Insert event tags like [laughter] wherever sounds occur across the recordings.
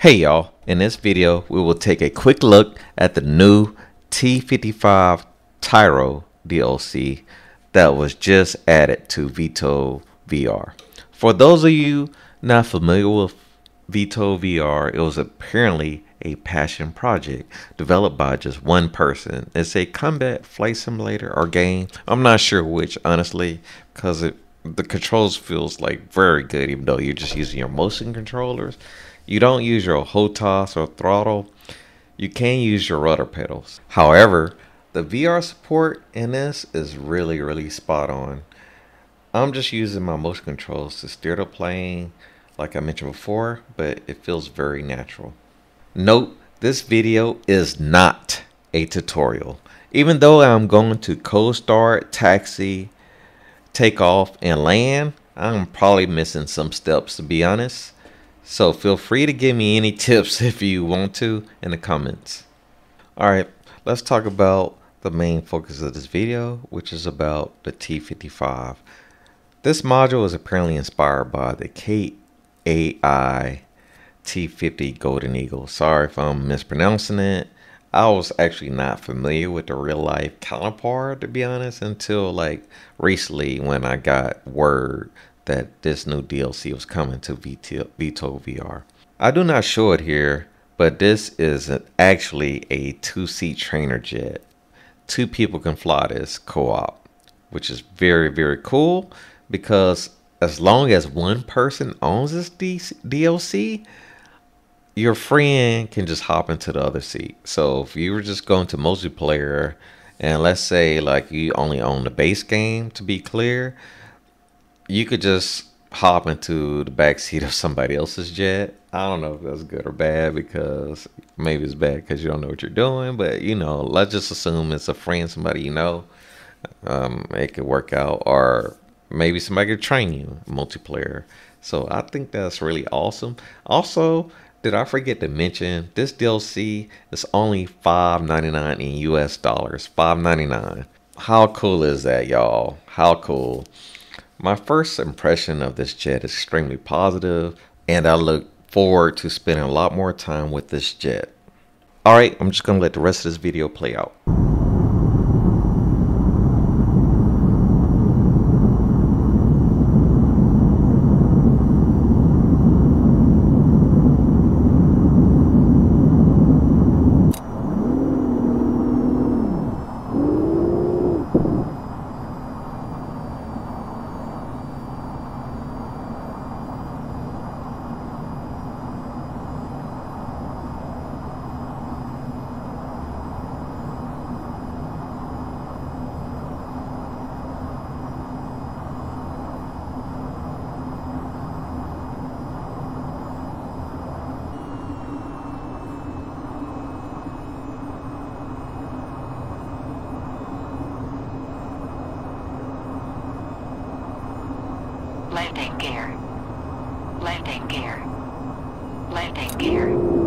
Hey y'all, in this video we will take a quick look at the new T55 Tyro DLC that was just added to VTOL VR. For those of you not familiar with VTOL VR, it was apparently a passion project developed by just one person. It's a combat flight simulator or game. I'm not sure which, honestly, because it the controls feels like very good, even though you're just using your motion controllers. You don't use your HOTAS or throttle. You can use your rudder pedals. However, the VR support in this is really, really spot on. I'm just using my motion controls to steer the plane like I mentioned before, but it feels very natural. Note, this video is not a tutorial. Even though I'm going to cold start, taxi, take off, and land, I'm probably missing some steps to be honest. So feel free to give me any tips [laughs] if you want to in the comments. Alright, let's talk about the main focus of this video, which is about the T55. This module is apparently inspired by the KAI T50 Golden Eagle. Sorry if I'm mispronouncing it. I was actually not familiar with the real life counterpart to be honest until like recently when I got word that this new DLC was coming to VTOL VR. I do not show it here, but this is actually a two-seat trainer jet. Two people can fly this co-op, which is very, very cool because as long as one person owns this DLC, your friend can just hop into the other seat. So if you were just going to multiplayer and let's say like you only own the base game to be clear, you could just hop into the back seat of somebody else's jet. I don't know if that's good or bad because maybe it's bad because you don't know what you're doing. But you know, let's just assume it's a friend, somebody you know. Um, it could work out, or maybe somebody could train you multiplayer. So I think that's really awesome. Also, did I forget to mention this DLC is only $5.99 in US dollars? $5.99. How cool is that, y'all? How cool. My first impression of this jet is extremely positive, and I look forward to spending a lot more time with this jet. Alright, I'm just going to let the rest of this video play out. Landing gear. Landing gear. Landing gear.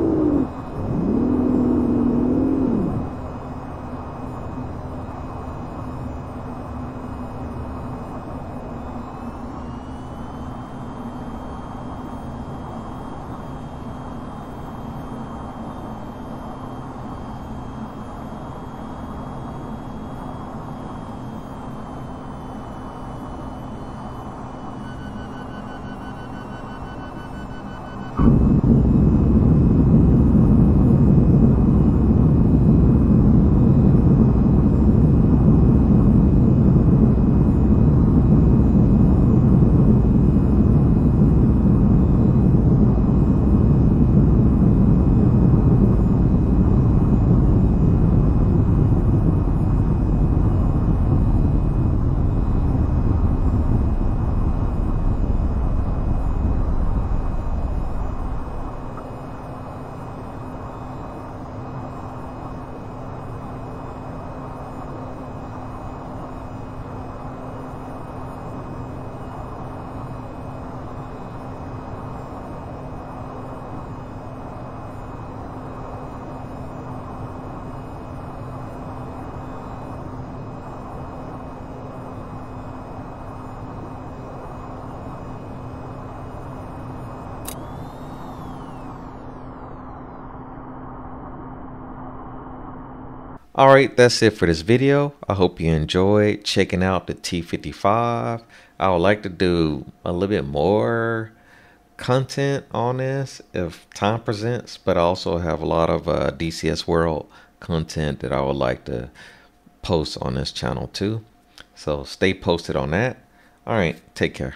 All right, that's it for this video. I hope you enjoyed checking out the T55. I would like to do a little bit more content on this if time presents, but I also have a lot of uh, DCS World content that I would like to post on this channel too. So stay posted on that. All right, take care.